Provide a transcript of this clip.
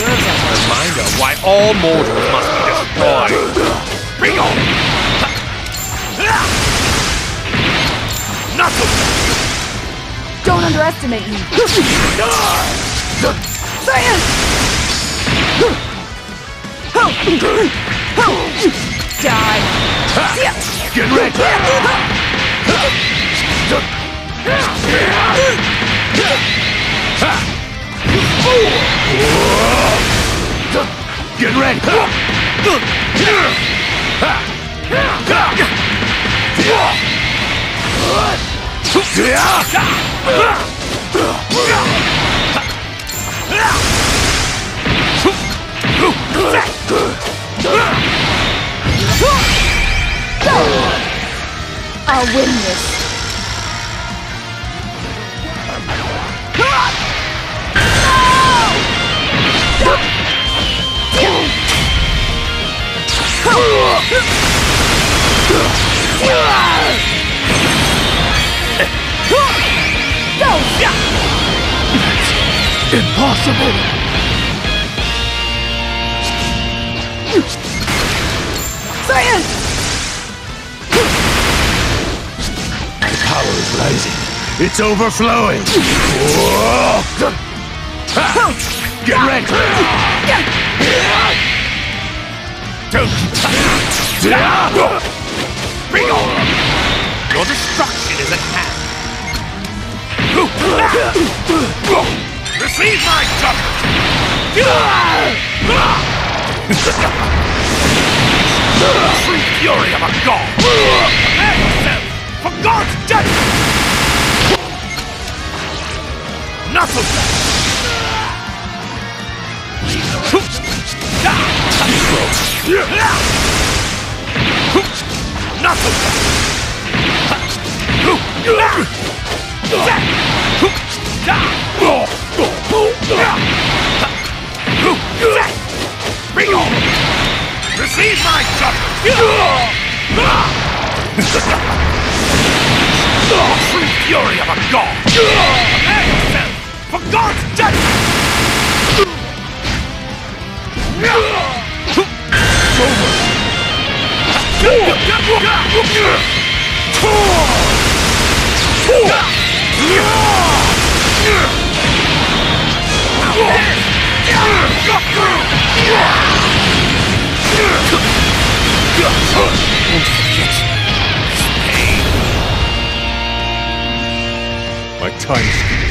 Reminder why all mortals must be destroyed. Bring on! Knuckle! Don't underestimate me. Saiyan! Die! Get ready! Get ready! I'll win this. Impossible! Saiyan! Power is rising. It's overflowing. Get ready. Don't Bring on! Your destruction is at hand. Receive my judgment! True fury of a god! Prepare yourself for God's judgment! Knuckle! Knuckle! Bring on! Receive my judgment! True fury of a god! Prepare yourself for God's judgment! My time is